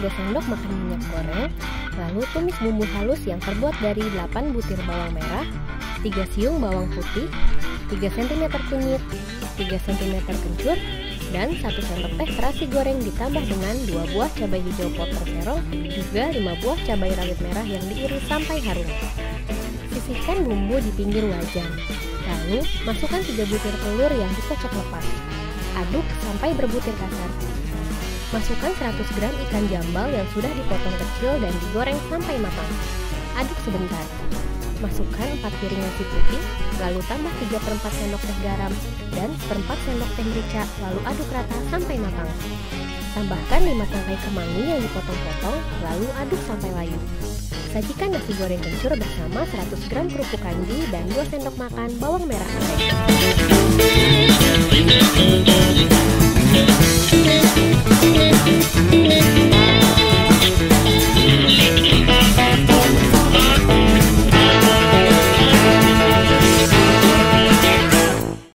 2 sendok makan minyak goreng, lalu tumis bumbu halus yang terbuat dari 8 butir bawang merah, 3 siung bawang putih, 3 cm kunyit, 3 cm kencur, dan 1 sendok teh terasi goreng ditambah dengan 2 buah cabai hijau potong serong, juga 5 buah cabai rawit merah yang diiris sampai harum. Sisihkan bumbu di pinggir wajan. Lalu, masukkan 3 butir telur yang dikocok lepas. Aduk sampai berbutir kasar. Masukkan 100 gram ikan jambal yang sudah dipotong kecil dan digoreng sampai matang. Aduk sebentar. Masukkan 4 piring nasi putih, lalu tambah 3 per 4 sendok teh garam dan seperempat sendok teh merica, lalu aduk rata sampai matang. Tambahkan 5 tangkai kemangi yang dipotong-potong, lalu aduk sampai layu. Sajikan nasi goreng kencur bersama 100 gram kerupuk kanji dan 2 sendok makan bawang merah aren.